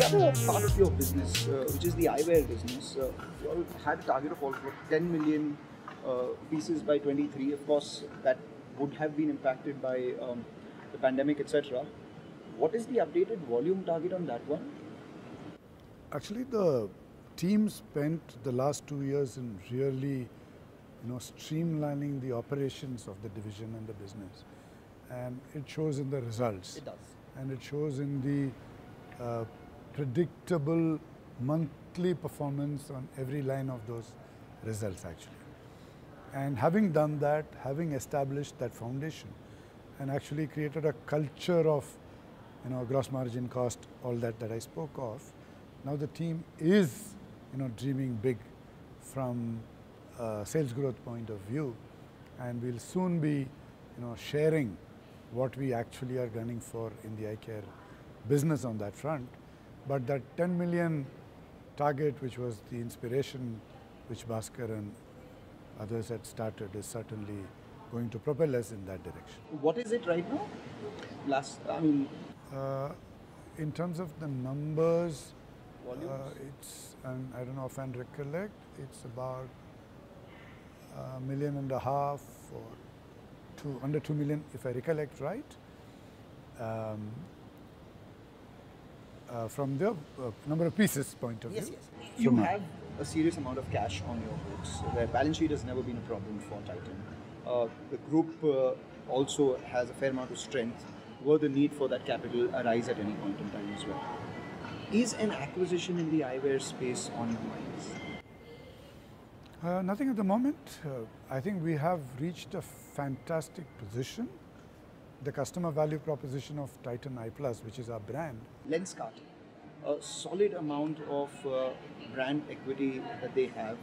The other part of your business, uh, which is the eyewear business, uh, you all had a target of almost 10 million uh, pieces by 23. Of course, that would have been impacted by um, the pandemic, etc. What is the updated volume target on that one? Actually, the team spent the last two years in really, you know, streamlining the operations of the division and the business, and it shows in the results. It does. and it shows in the uh, predictable monthly performance on every line of those results actually. And having done that, having established that foundation and actually created a culture of you know gross margin cost, all that that I spoke of, now the team is you know dreaming big from a sales growth point of view and we'll soon be you know sharing what we actually are gunning for in the eye care business on that front. But that 10 million target, which was the inspiration which Bhaskar and others had started, is certainly going to propel us in that direction. What is it right now? Last, I mean, Uh, in terms of the numbers, uh, it's, and I don't know if I recollect, it's about a million and a half or two, under two million, if I recollect right. Um, uh, from the uh, number of pieces point of Yes, view. yes. yes. You From- have a serious amount of cash on your books. The balance sheet has never been a problem for Titan. Uh, the group uh, also has a fair amount of strength. Were the need for that capital arise at any point in time as well? Is an acquisition in the eyewear space on your minds? Uh, nothing at the moment. Uh, I think we have reached a fantastic position. The customer value proposition of Titan Eye Plus, which is our brand, Lenskart, a solid amount of uh, brand equity that they have.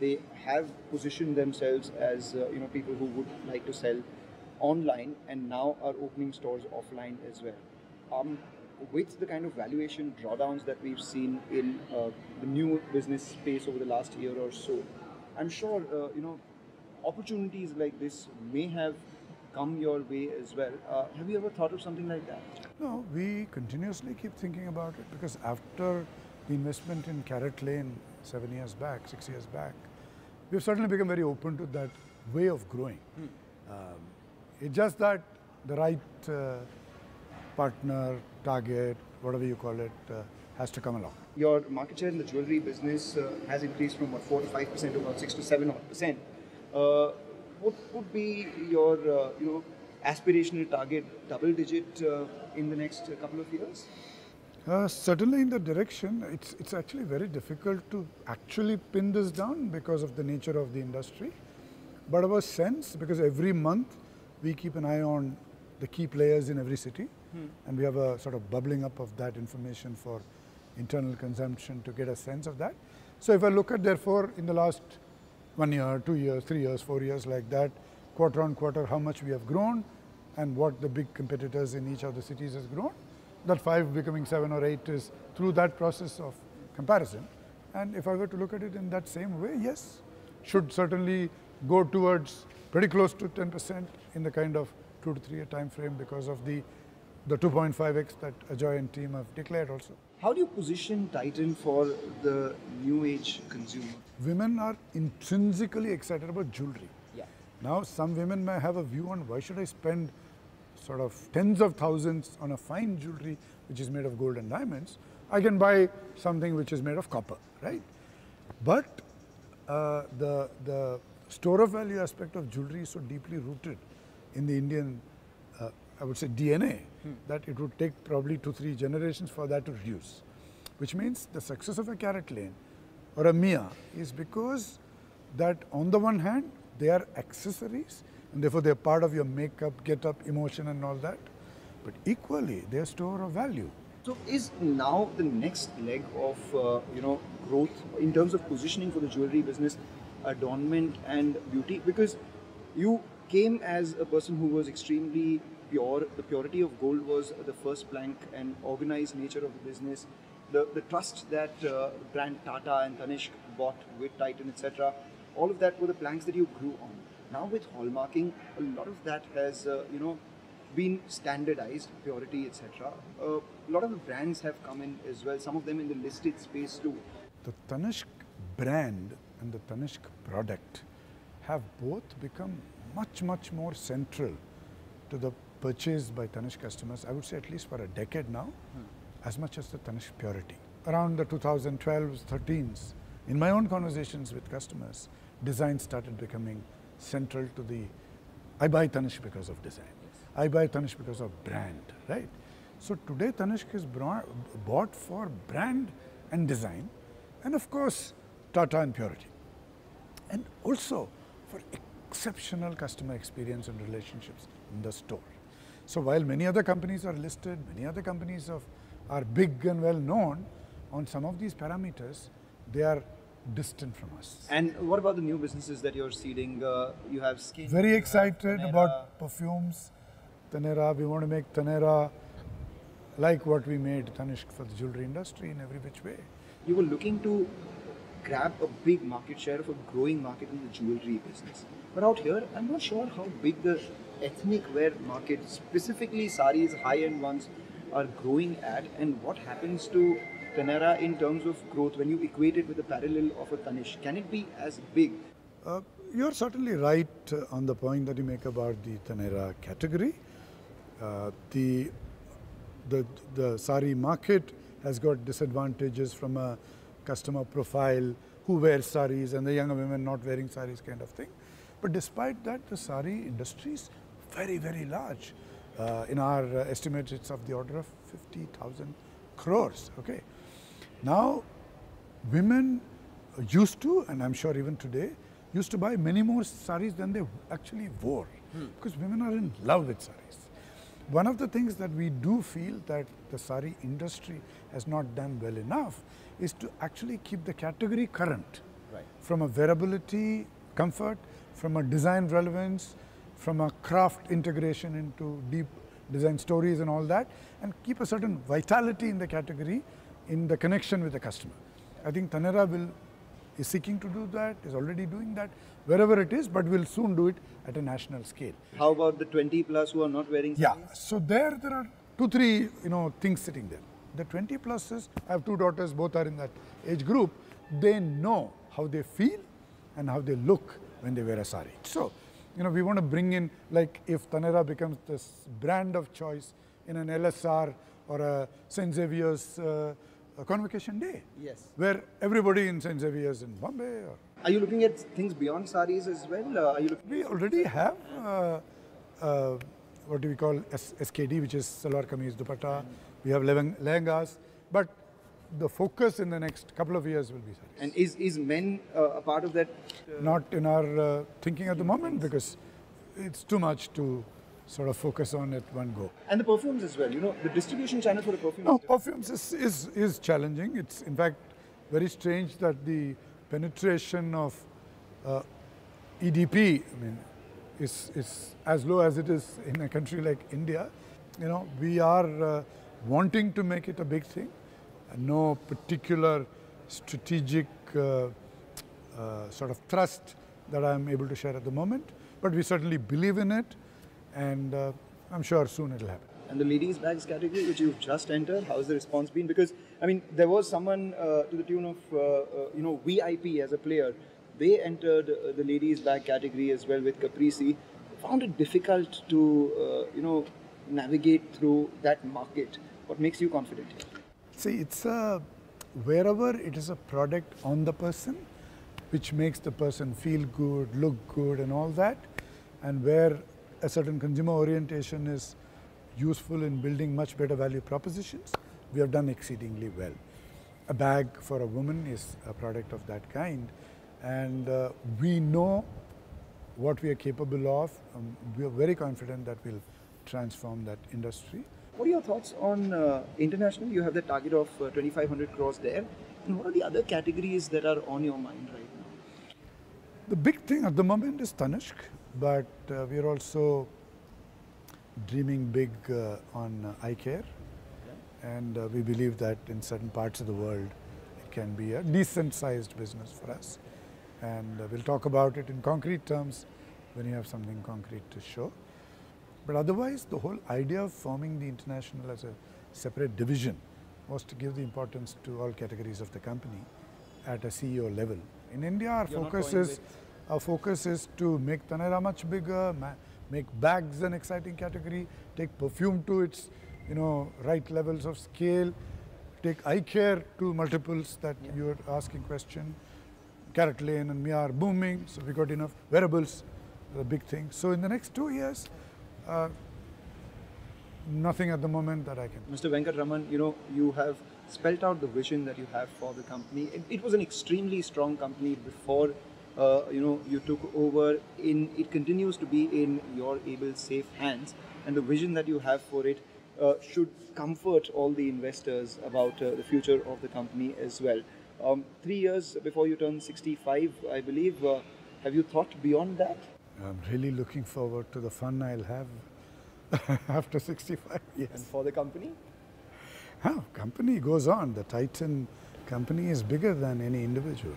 They have positioned themselves as uh, you know people who would like to sell online and now are opening stores offline as well. Um, with the kind of valuation drawdowns that we've seen in uh, the new business space over the last year or so, I'm sure uh, you know opportunities like this may have come your way as well. Uh, have you ever thought of something like that? No, we continuously keep thinking about it because after the investment in CaratLane seven years back, six years back, we've certainly become very open to that way of growing. Um, it's just that the right uh, partner, target, whatever you call it, uh, has to come along. your market share in the jewelry business uh, has increased from what, 4 to 5 percent to about 6 to 7 odd percent. What would be your uh, you know aspirational target double digit uh, in the next couple of years? Uh, certainly in the direction, it's, it's actually very difficult to actually pin this down because of the nature of the industry. But our sense, because every month we keep an eye on the key players in every city, and we have a sort of bubbling up of that information for internal consumption to get a sense of that. So if I look at therefore in the last one year, two years, three years, four years like that, quarter on quarter, how much we have grown and what the big competitors in each of the cities has grown, that five becoming seven or eight is through that process of comparison. And if I were to look at it in that same way, yes, should certainly go towards pretty close to 10% in the kind of two to three year time frame because of the, the 2.5x that Ajoy and team have declared also. How do you position Titan for the new age consumer? Women are intrinsically excited about jewelry. Yeah. Now, some women may have a view on why should I spend sort of tens of thousands on a fine jewelry which is made of gold and diamonds. I can buy something which is made of copper, right? But uh, the the store of value aspect of jewelry is so deeply rooted in the Indian, I would say DNA, that it would take probably two three generations for that to reduce. Which means the success of a CaratLane or a Mia is because that on the one hand they are accessories and therefore they're part of your makeup, get up, emotion and all that. But equally they're store of value. So is now the next leg of uh, you know growth in terms of positioning for the jewelry business, adornment and beauty? Because you came as a person who was extremely pure. The purity of gold was the first plank and organized nature of the business. The, the trust that uh, brand Tata and Tanishq bought with Titan, etc. All of that were the planks that you grew on. Now with hallmarking, a lot of that has uh, you know been standardized, purity, etc. Uh, a lot of the brands have come in as well. Some of them in the listed space too. The Tanishq brand and the Tanishq product have both become much, much more central to the purchase by Tanishq customers, I would say at least for a decade now, hmm. as much as the Tanishq purity. Around the 2012s, 13s, in my own conversations with customers, design started becoming central to the, I buy Tanishq because of design. Yes. I buy Tanishq because of brand, right? So today Tanishq is bought for brand and design and of course Tata and purity. And also for exceptional customer experience and relationships in the store. So while many other companies are listed, many other companies of, are big and well known, on some of these parameters, they are distant from us. And what about the new businesses that you're seeding? Uh, you have skin. Very excited about perfumes. Taneira, we want to make Taneira like what we made Tanishq for the jewelry industry in every which way. You were looking to grab a big market share of a growing market in the jewelry business. But out here, I'm not sure how big the ethnic wear market, specifically saris, high-end ones, are growing at, and what happens to Taneira in terms of growth when you equate it with the parallel of a Tanishq? Can it be as big? Uh, you're certainly right uh, on the point that you make about the Taneira category. Uh, the, the, the sari market has got disadvantages from a customer profile who wears saris and the younger women not wearing saris kind of thing. But despite that, the sari industry is very, very large. Uh, in our uh, estimates, it's of the order of 50,000 crores. Okay. Now, women used to, and I'm sure even today, used to buy many more saris than they actually wore hmm. because women are in love with saris. One of the things that we do feel that the sari industry has not done well enough is to actually keep the category current right. from a wearability, comfort, from a design relevance, from a craft integration into deep design stories and all that, and keep a certain vitality in the category in the connection with the customer. I think Taneira will is seeking to do that, is already doing that wherever it is, but will soon do it at a national scale. How about the 20 plus who are not wearing Yeah, so there there are two, three you know things sitting there. The 20 pluses, I have two daughters, both are in that age group. They know how they feel and how they look when they wear a sari. So, you know, we want to bring in, like if Taneira becomes this brand of choice in an LSR or a St. Xavier's uh, a convocation day. Yes. Where everybody in St. Xavier's in Bombay. Or are you looking at things beyond saris as well? Uh, are you looking we already have uh, uh, what do we call S SKD, which is salwar kameez dupatta. Mm. We have lehengas, but the focus in the next couple of years will be saris. And is is men uh, a part of that? Uh, Not in our uh, thinking at the moment because it's too much to sort of focus on at one go. And the perfumes as well, you know, the distribution channel for the perfumes. No, perfumes is, is, is challenging. It's in fact very strange that the penetration of uh, EDP, I mean, is, is as low as it is in a country like India. You know, we are uh, wanting to make it a big thing. No particular strategic uh, uh, sort of thrust that I'm able to share at the moment, but we certainly believe in it and uh, I'm sure soon it'll happen. And the ladies' bags category, which you've just entered, how's the response been? Because I mean, there was someone uh, to the tune of uh, uh you know VIP as a player. They entered the ladies' bag category as well with Caprese. Found it difficult to you know navigate through that market. What makes you confident? See, it's a wherever it is a product on the person, which makes the person feel good, look good, and all that, and where a certain consumer orientation is useful in building much better value propositions, we have done exceedingly well. A bag for a woman is a product of that kind, and uh, we know what we are capable of. Um, we are very confident that we'll transform that industry. What are your thoughts on uh, international? You have the target of uh, 2,500 crores there. And what are the other categories that are on your mind right now? The big thing at the moment is Tanishq but uh, we are also dreaming big uh, on eye care and uh, we believe that in certain parts of the world it can be a decent sized business for us and uh, we'll talk about it in concrete terms when you have something concrete to show But otherwise, the whole idea of forming the international as a separate division was to give the importance to all categories of the company at a CEO level. In India, our You're focus is our focus is to make Taneira much bigger, ma- make bags an exciting category, take perfume to its you know right levels of scale, take eye care to multiples that Yeah. you're asking question. CaratLane and Mia are booming, so we got enough wearables, the big thing. So in the next two years, uh, nothing at the moment that I can. Mr. Venkatraman, you know, you have spelt out the vision that you have for the company. It, it was an extremely strong company before, uh, you know, you took over. In it continues to be in your able, safe hands, and the vision that you have for it uh, should comfort all the investors about uh, the future of the company as well. Um, three years before you turn 65, I believe. Uh, have you thought beyond that? I'm really looking forward to the fun I'll have after 65 years. And for the company? How company goes on. The Titan company is bigger than any individual.